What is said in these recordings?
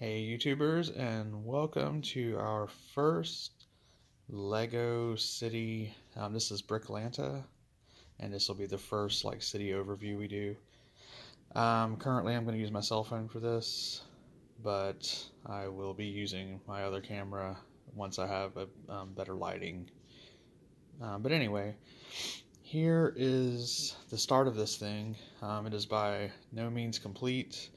Hey YouTubers and welcome to our first Lego City. Um, this is Bricklanta and this will be the first like city overview we do. Um, currently I'm going to use my cell phone for this but I will be using my other camera once I have a um, better lighting. Um, but anyway, here is the start of this thing. Um, it is by no means complete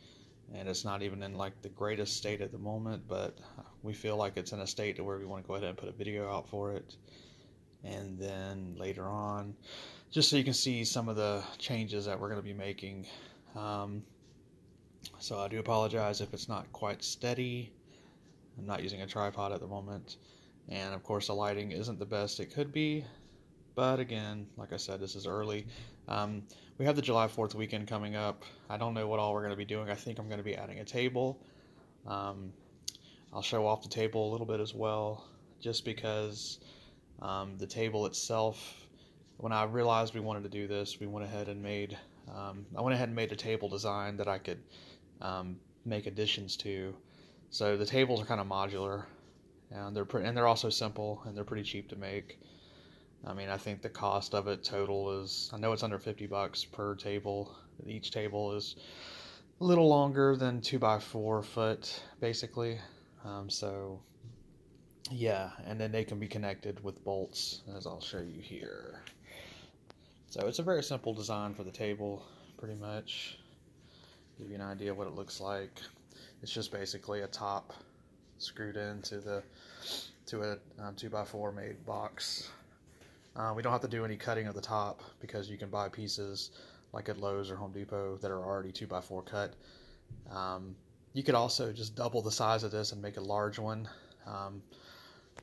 and it's not even in like the greatest state at the moment but we feel like it's in a state to where we want to go ahead and put a video out for it. And then later on just so you can see some of the changes that we're going to be making um, so I do apologize if it's not quite steady. I'm not using a tripod at the moment. And of course the lighting isn't the best it could be. But again, like I said, this is early. Um, we have the July 4th weekend coming up. I don't know what all we're going to be doing. I think I'm going to be adding a table. Um, I'll show off the table a little bit as well, just because um, the table itself, when I realized we wanted to do this, we went ahead and made, um, I went ahead and made a table design that I could um, make additions to. So the tables are kind of modular, and they're pretty, and they're also simple, and they're pretty cheap to make. I mean, I think the cost of it total is, I know it's under 50 bucks per table. Each table is a little longer than 2 by 4 foot, basically. Um, so, yeah, and then they can be connected with bolts, as I'll show you here. So it's a very simple design for the table, pretty much. Give you an idea of what it looks like. It's just basically a top screwed into the to a um, 2x4 made box uh, we don't have to do any cutting of the top because you can buy pieces like at Lowe's or Home Depot that are already 2x4 cut. Um, you could also just double the size of this and make a large one. Um,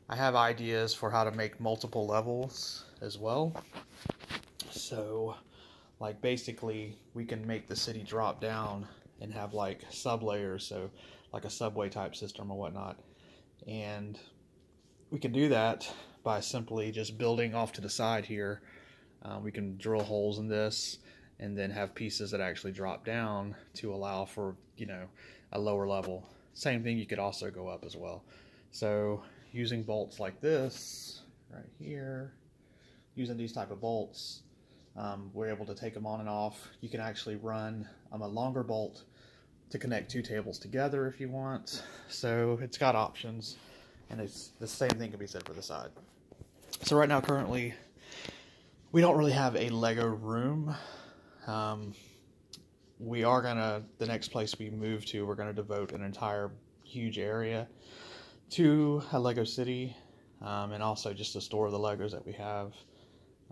I have ideas for how to make multiple levels as well. So, like basically, we can make the city drop down and have like sub layers, so like a subway type system or whatnot. And we can do that by simply just building off to the side here. Uh, we can drill holes in this and then have pieces that actually drop down to allow for, you know, a lower level. Same thing, you could also go up as well. So using bolts like this right here, using these type of bolts, um, we're able to take them on and off. You can actually run um, a longer bolt to connect two tables together if you want. So it's got options and it's the same thing can be said for the side. So right now, currently, we don't really have a Lego room. Um, we are gonna the next place we move to. We're gonna devote an entire huge area to a Lego City, um, and also just to store the Legos that we have.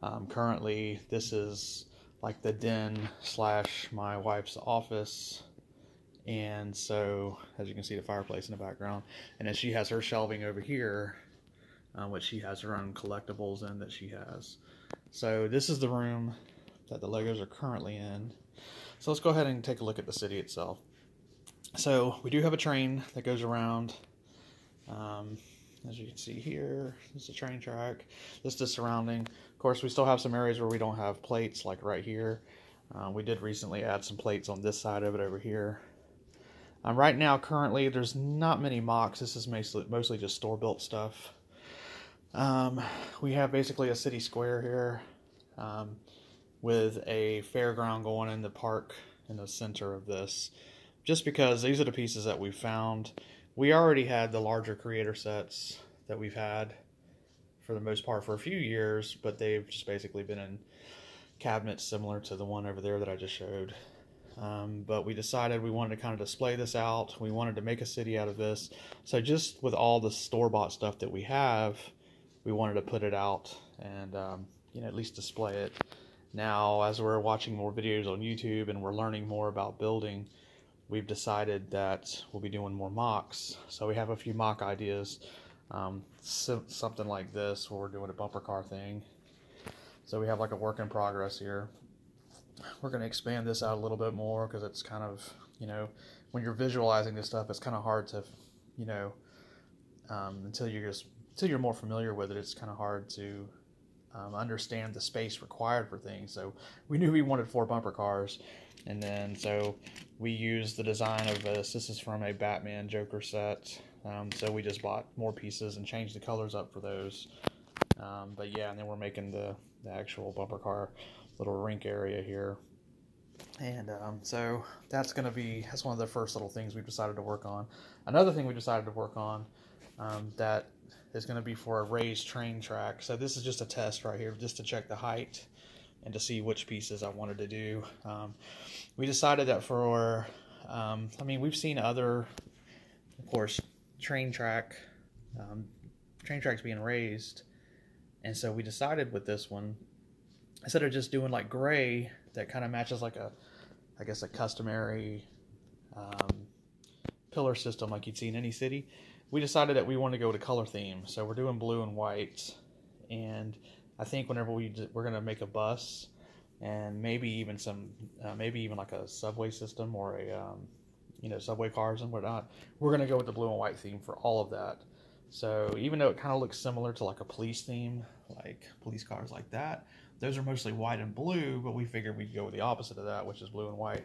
Um, currently, this is like the den slash my wife's office and so as you can see the fireplace in the background and then she has her shelving over here um, which she has her own collectibles in that she has. So this is the room that the Legos are currently in. So let's go ahead and take a look at the city itself. So we do have a train that goes around. Um, as you can see here, this is a train track. This is the surrounding. Of course, we still have some areas where we don't have plates, like right here. Uh, we did recently add some plates on this side of it over here. Um, right now, currently, there's not many MOCs. This is mostly, mostly just store-built stuff. Um, we have basically a city square here um, with a fairground going in the park in the center of this. Just because these are the pieces that we found. We already had the larger creator sets that we've had for the most part for a few years, but they've just basically been in cabinets similar to the one over there that I just showed. Um, but we decided we wanted to kind of display this out. We wanted to make a city out of this. So just with all the store-bought stuff that we have, we wanted to put it out and um, you know at least display it. Now, as we're watching more videos on YouTube and we're learning more about building, we've decided that we'll be doing more MOCs. So we have a few MOC ideas, um, so, something like this where we're doing a bumper car thing. So we have like a work in progress here. We're going to expand this out a little bit more because it's kind of, you know, when you're visualizing this stuff, it's kind of hard to, you know, um, until you're just until you're more familiar with it, it's kind of hard to um, understand the space required for things. So we knew we wanted four bumper cars, and then so we used the design of this. This is from a Batman Joker set. Um, so we just bought more pieces and changed the colors up for those. Um, but yeah, and then we're making the, the actual bumper car little rink area here. And um, so that's going to be, that's one of the first little things we've decided to work on. Another thing we decided to work on um, that is going to be for a raised train track. So this is just a test right here, just to check the height and to see which pieces I wanted to do. Um, we decided that for, um, I mean, we've seen other, of course, train track, um, train tracks being raised. And so we decided with this one, instead of just doing like gray, that kind of matches like a, I guess a customary um, pillar system like you'd see in any city, we decided that we want to go to color theme. So we're doing blue and white. And I think whenever we we're gonna make a bus, and maybe even some, uh, maybe even like a subway system or a, um, you know, subway cars and whatnot, we're gonna go with the blue and white theme for all of that. So even though it kind of looks similar to like a police theme, like police cars like that, those are mostly white and blue, but we figured we'd go with the opposite of that, which is blue and white.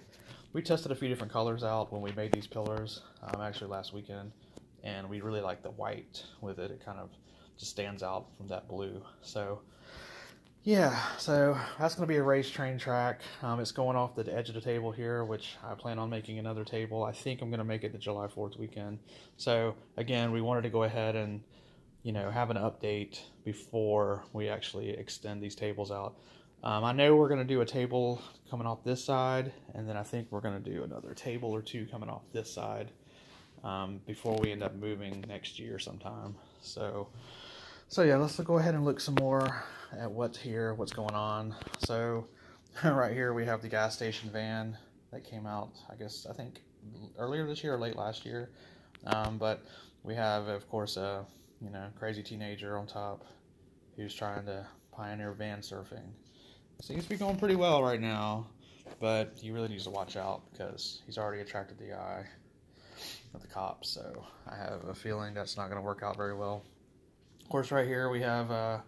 We tested a few different colors out when we made these pillars, um, actually last weekend, and we really like the white with it. It kind of just stands out from that blue. So yeah, so that's going to be a race train track. Um, it's going off the edge of the table here, which I plan on making another table. I think I'm going to make it the July 4th weekend. So again, we wanted to go ahead and, you know, have an update before we actually extend these tables out. Um, I know we're going to do a table coming off this side, and then I think we're going to do another table or two coming off this side um, before we end up moving next year sometime. So, so yeah, let's go ahead and look some more at what's here, what's going on. So right here we have the gas station van that came out, I guess, I think earlier this year or late last year. Um, but we have, of course, a you know crazy teenager on top who's trying to pioneer van surfing. Seems to be going pretty well right now, but he really needs to watch out because he's already attracted the eye of the cops. So I have a feeling that's not going to work out very well. Of course, right here we have uh,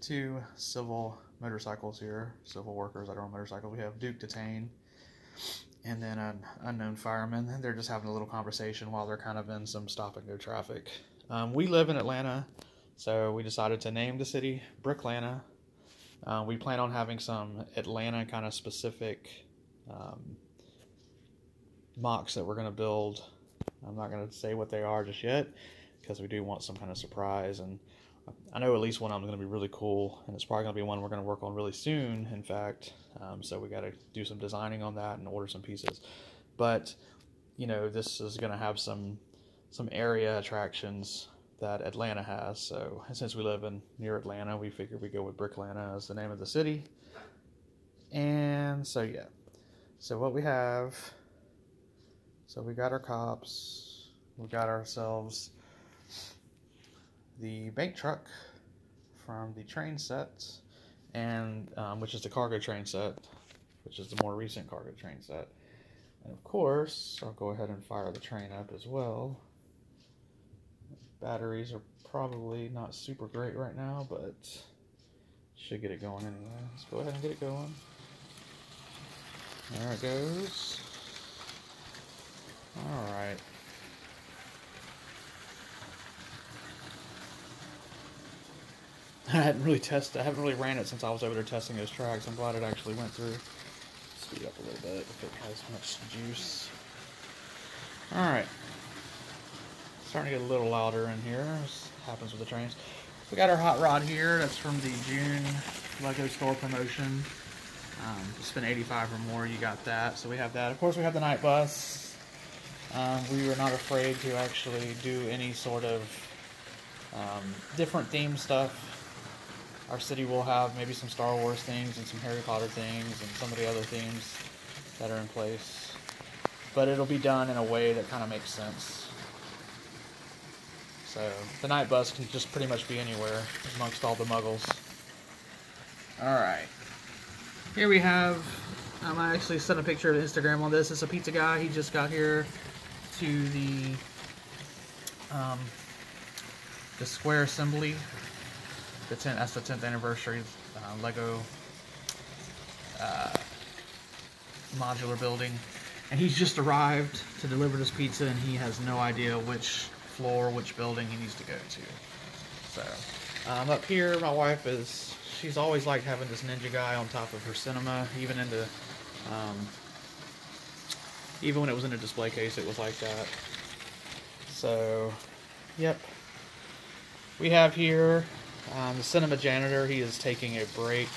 two civil motorcycles here, civil workers that are on motorcycles. We have Duke DeTain and then an unknown fireman. And they're just having a little conversation while they're kind of in some stop and go traffic. Um, we live in Atlanta, so we decided to name the city Bricklanta. Uh, we plan on having some Atlanta kind of specific um, MOCs that we're going to build. I'm not going to say what they are just yet because we do want some kind of surprise and I know at least one of them is going to be really cool, and it's probably going to be one we're going to work on really soon, in fact. Um, so we got to do some designing on that and order some pieces. But, you know, this is going to have some some area attractions that Atlanta has. So since we live in near Atlanta, we figured we go with Bricklanta as the name of the city. And so yeah. So what we have so we got our cops, we got ourselves the bank truck from the train set, and um, which is the cargo train set, which is the more recent cargo train set. And of course, I'll go ahead and fire the train up as well. Batteries are probably not super great right now, but should get it going anyway. Let's go ahead and get it going. There it goes. Alright. I hadn't really tested, I haven't really ran it since I was over there testing those tracks. I'm glad it actually went through. Speed up a little bit if it has much juice. Alright. Starting to get a little louder in here. This happens with the trains. We got our hot rod here. That's from the June Lego store promotion. Um, spend 85 or more, you got that. So we have that. Of course, we have the Knight Bus. Um, we were not afraid to actually do any sort of um, different theme stuff our city will have maybe some Star Wars things and some Harry Potter things and some of the other themes that are in place. But it'll be done in a way that kind of makes sense. So the Knight Bus can just pretty much be anywhere amongst all the muggles. Alright. Here we have, um, I actually sent a picture to Instagram on this. It's a pizza guy. He just got here to the, um, the square assembly the 10th, that's the 10th anniversary uh, Lego uh, modular building. And he's just arrived to deliver this pizza and he has no idea which floor, which building he needs to go to. So, um, up here, my wife is, she's always liked having this ninja guy on top of her cinema, even into, um, even when it was in a display case, it was like that. So, yep. We have here um, the cinema janitor. He is taking a break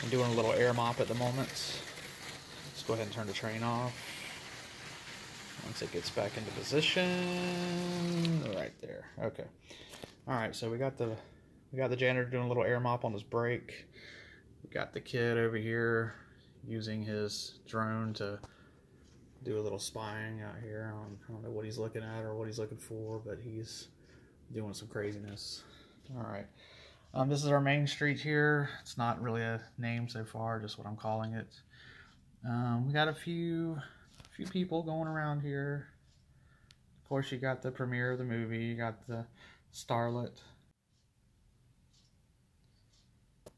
and doing a little air mop at the moment. Let's go ahead and turn the train off. Once it gets back into position, right there. Okay. All right. So we got the we got the janitor doing a little air mop on his break. We got the kid over here using his drone to do a little spying out here. I don't know what he's looking at or what he's looking for, but he's doing some craziness. All right. Um, this is our main street here. It's not really a name so far, just what I'm calling it. Um, we got a few, few people going around here. Of course, you got the premiere of the movie. You got the starlet.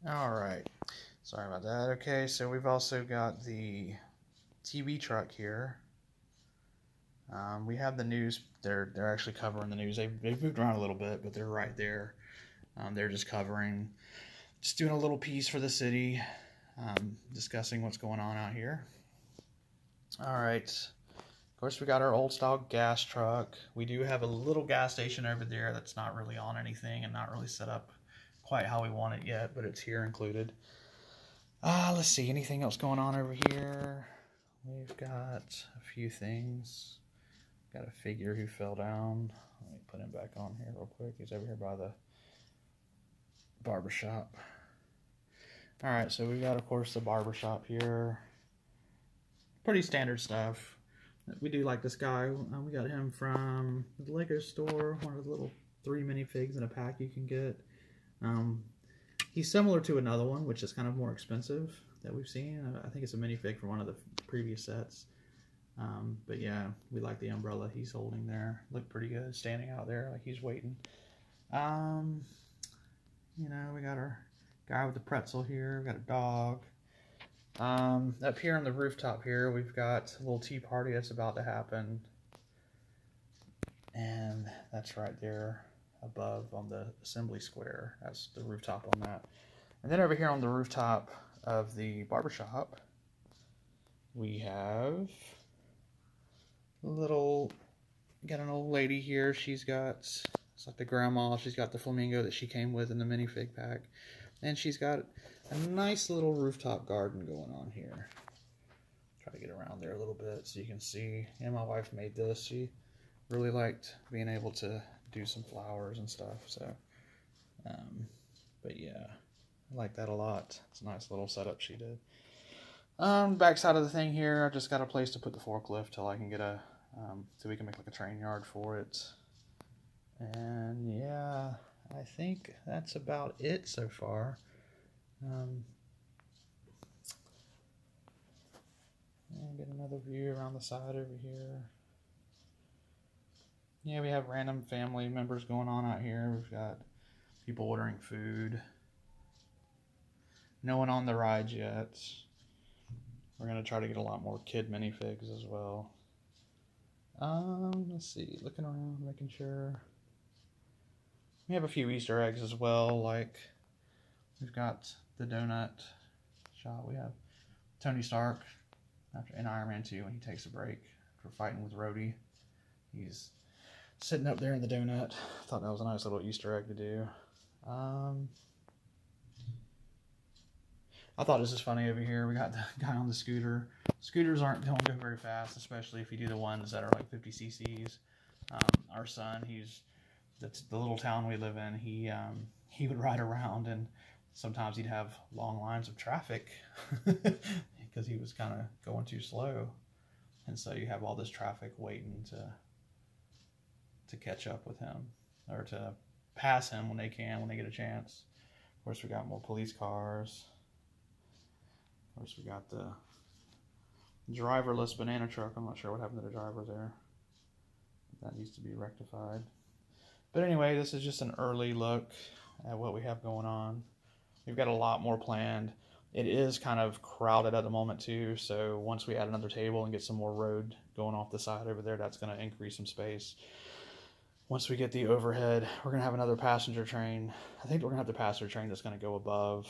All right. Sorry about that. Okay, so we've also got the TV truck here. Um, we have the news. They're they're actually covering the news. They they've moved around a little bit, but they're right there. Um, they're just covering, just doing a little piece for the city, um, discussing what's going on out here. All right. Of course, we got our old style gas truck. We do have a little gas station over there that's not really on anything and not really set up quite how we want it yet, but it's here included. Uh, let's see, anything else going on over here? We've got a few things. Got a figure who fell down. Let me put him back on here real quick. He's over here by the barbershop. All right, so we got, of course, the barbershop here. Pretty standard stuff. We do like this guy. Uh, we got him from the Lego store, one of the little three minifigs in a pack you can get. Um, he's similar to another one, which is kind of more expensive that we've seen. I think it's a minifig from one of the previous sets. Um, but yeah, we like the umbrella he's holding there. Looked pretty good, standing out there like he's waiting. Um, you know, we got our guy with the pretzel here. We got a dog. Um, up here on the rooftop here, we've got a little tea party that's about to happen. And that's right there above on the assembly square. That's the rooftop on that. And then over here on the rooftop of the barbershop, we have a little, got an old lady here. She's got, it's like the grandma, she's got the flamingo that she came with in the minifig pack. And she's got a nice little rooftop garden going on here. Try to get around there a little bit so you can see. And my wife made this. She really liked being able to do some flowers and stuff. So, um, but yeah, I like that a lot. It's a nice little setup she did. Um, back side of the thing here, I just got a place to put the forklift till I can get a, um, so we can make like a train yard for it. And yeah, think that's about it so far. Um, and get another view around the side over here. Yeah, we have random family members going on out here. We've got people ordering food. No one on the rides yet. We're going to try to get a lot more kid minifigs as well. Um, let's see, looking around, making sure. We have a few Easter eggs as well, like we've got the donut shot. We have Tony Stark after in Iron Man 2 when he takes a break for fighting with Rhodey. He's sitting up there in the donut. I thought that was a nice little Easter egg to do. Um, I thought this was funny over here. We got the guy on the scooter. Scooters aren't don't go very fast, especially if you do the ones that are like 50 cc's. Um, our son, he's that's the little town we live in. He um, he would ride around, and sometimes he'd have long lines of traffic because he was kind of going too slow, and so you have all this traffic waiting to to catch up with him or to pass him when they can when they get a chance. Of course, we got more police cars. Of course, we got the driverless banana truck. I'm not sure what happened to the driver there. That needs to be rectified. But anyway, this is just an early look at what we have going on. We've got a lot more planned. It is kind of crowded at the moment too, so once we add another table and get some more road going off the side over there, that's going to increase some space. Once we get the overhead, we're going to have another passenger train. I think we're going to have the passenger train that's going to go above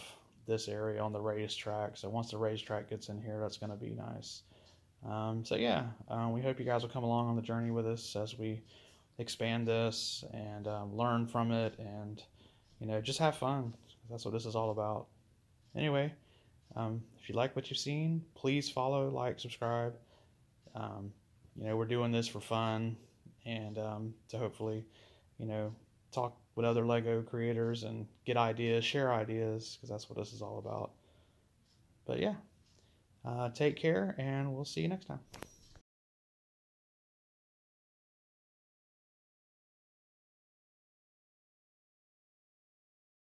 this area on the racetrack. So once the racetrack gets in here, that's going to be nice. Um, so yeah, um, we hope you guys will come along on the journey with us as we expand this and um, learn from it and you know just have fun. That's what this is all about. Anyway um, if you like what you've seen please follow like subscribe. Um, you know we're doing this for fun and um, to hopefully you know talk with other lego creators and get ideas share ideas because that's what this is all about. But yeah uh, take care and we'll see you next time